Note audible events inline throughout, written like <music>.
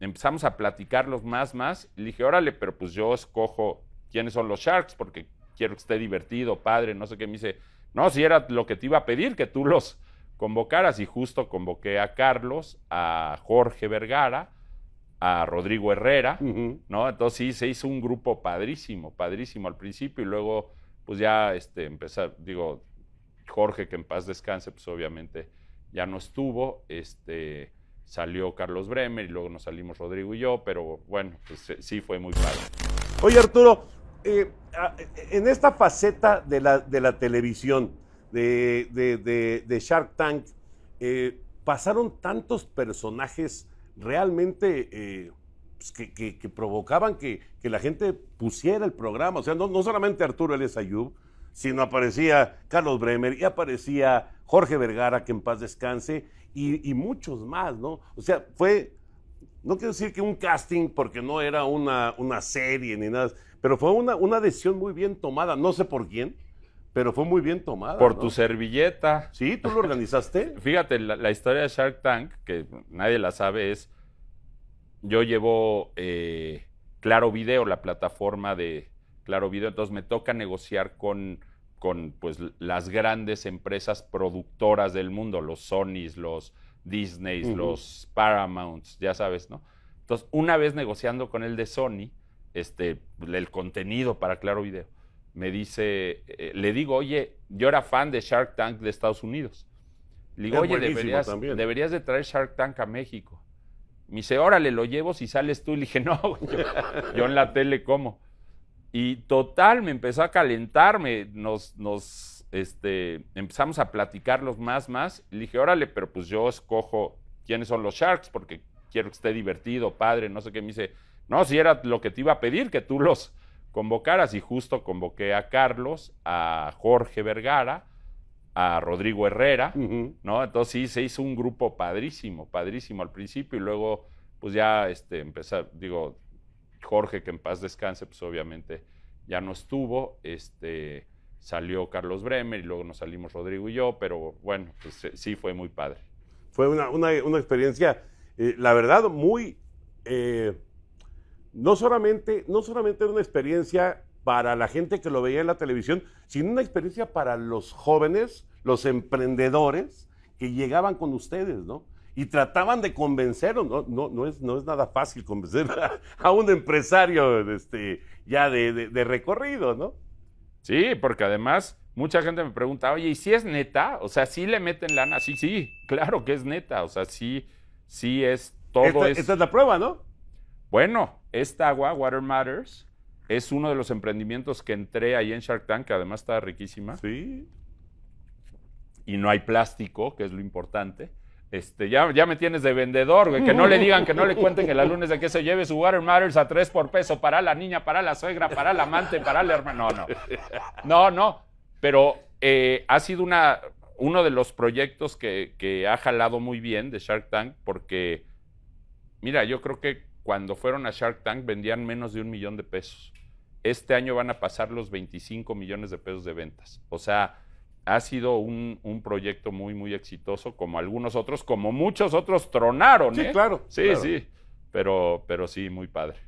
empezamos a platicarlos más, más. Y dije, órale, pero pues yo escojo quiénes son los Sharks porque quiero que esté divertido, padre, no sé qué. Me dice, no, si era lo que te iba a pedir, que tú los convocaras. Y justo convoqué a Carlos, a Jorge Vergara, a Rodrigo Herrera, ¿no? Entonces sí, se hizo un grupo padrísimo, padrísimo al principio y luego pues ya este, empezar, digo, Jorge, que en paz descanse, pues obviamente ya no estuvo, este, salió Carlos Bremer y luego nos salimos Rodrigo y yo, pero bueno, pues sí fue muy padre. Oye Arturo, eh, en esta faceta de la, de la televisión, de, de, Shark Tank, eh, pasaron tantos personajes realmente eh, pues, que, provocaban que, la gente pusiera el programa. O sea, no, solamente Arturo Elias Ayub, sino aparecía Carlos Bremer y aparecía Jorge Vergara, que en paz descanse, y, muchos más, ¿no? O sea, fue, no quiero decir que un casting, porque no era una, una serie ni nada, pero fue una, una decisión muy bien tomada, no sé por quién, pero fue muy bien tomada. Por tu servilleta. Sí, tú lo organizaste. <laughs> Fíjate, la, historia de Shark Tank, que nadie la sabe, es. Yo llevo eh, Claro Video, la plataforma de Claro Video, entonces me toca negociar con, con pues, las grandes empresas productoras del mundo, los Sonys, los Disneys, los Paramounts, ya sabes, ¿no? Entonces, una vez negociando con el de Sony, este, el contenido para Claro Video me dice, eh, le digo, oye, yo era fan de Shark Tank de Estados Unidos. Le digo, oye, deberías, deberías, de traer Shark Tank a México. Me dice, órale, lo llevo si sales tú. Le dije, <laughs> no, yo, en la tele como. Y total, me empezó a calentarme, nos, nos este, empezamos a platicarlos más, más. Le dije, órale, pero pues yo escojo quiénes son los Sharks porque quiero que esté divertido, padre, no sé qué. Me dice, no, si era lo que te iba a pedir, que tú los, convocaras y justo convoqué a Carlos, a Jorge Vergara, a Rodrigo Herrera, ¿no? Entonces sí, se hizo un grupo padrísimo, padrísimo al principio y luego pues ya este, empezar, digo, Jorge, que en paz descanse, pues obviamente ya no estuvo, este, salió Carlos Bremer y luego nos salimos Rodrigo y yo, pero bueno, pues sí fue muy padre. Fue una, experiencia, eh, la verdad, muy... Eh, no solamente, no solamente era una experiencia para la gente que lo veía en la televisión, sino una experiencia para los jóvenes, los emprendedores que llegaban con ustedes, ¿no? Y trataban de convencerlos, ¿no? No, no, es, no es nada fácil convencer a, un empresario este, ya de, de, recorrido, ¿no? Sí, porque además mucha gente me pregunta, oye, ¿y si es neta? O sea, ¿sí le meten lana? Sí, sí, claro que es neta. O sea, sí, sí es todo. es... esta es la prueba, ¿no? Bueno, esta agua, Water Matters, es uno de los emprendimientos que entré ahí en Shark Tank, que además está riquísima. Sí. Y no hay plástico, que es lo importante. Este, ya, ya me tienes de vendedor, güey. Que no le digan, que no le cuenten que el lunes de que se lleve su Water Matters a tres por peso para la niña, para la suegra, para el amante, para el hermano. No, no. No, no. Pero eh, ha sido una, uno de los proyectos que, que ha jalado muy bien de Shark Tank porque, mira, yo creo que cuando fueron a Shark Tank vendían menos de un millón de pesos. Este año van a pasar los 25 millones de pesos de ventas. O sea, ha sido un, proyecto muy, muy exitoso, como algunos otros, como muchos otros tronaron. Sí, ¿eh? claro. Sí, sí. Pero, pero sí, muy padre.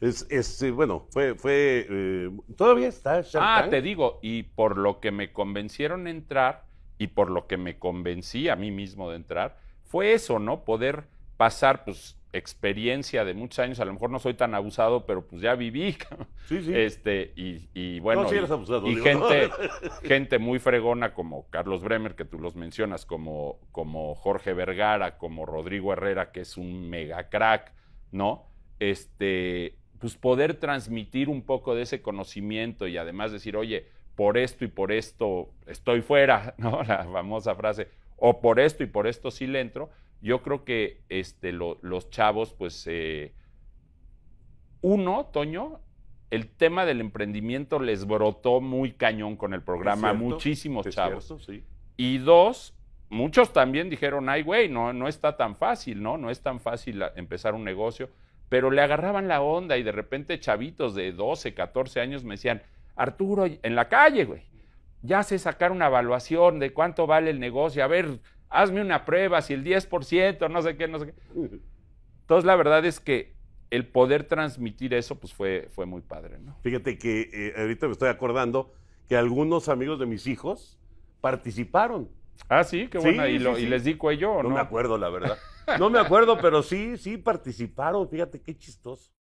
Es, bueno, fue, fue eh, todavía está Shark Ah, te digo, y por lo que me convencieron de entrar y por lo que me convencí a mí mismo de entrar, fue eso, ¿no? Poder pasar, pues, experiencia de muchos años, a lo mejor no soy tan abusado, pero pues ya viví. <laughs> Sí, sí. Este, y, bueno, y, gente, <laughs> gente muy fregona como Carlos Bremer, que tú los mencionas, como, como Jorge Vergara, como Rodrigo Herrera, que es un mega crack, ¿no? Este, pues poder transmitir un poco de ese conocimiento y además decir, oye, por esto y por esto estoy fuera, <laughs> ¿no? La famosa frase, o por esto y por esto sí le entro, yo creo que este, los chavos, pues, eh, uno, Toño, el tema del emprendimiento les brotó muy cañón con el programa, muchísimos chavos. Y dos, muchos también dijeron, ay, güey, no, no está tan fácil, ¿no? No es tan fácil empezar un negocio, pero le agarraban la onda y de repente chavitos de 12, 14 años me decían, Arturo, en la calle, güey, ya sé sacar una evaluación de cuánto vale el negocio, a ver, hazme una prueba, si el 10%, no sé qué, no sé qué. Entonces, la verdad es que el poder transmitir eso, pues fue, fue muy padre, ¿no? Fíjate que eh, ahorita me estoy acordando que algunos amigos de mis hijos participaron. Ah, sí, qué Sí, bueno. ¿Y, sí, lo- sí. y les di cuello o No no? me acuerdo, la verdad. No me acuerdo, pero sí, sí participaron. Fíjate qué chistoso.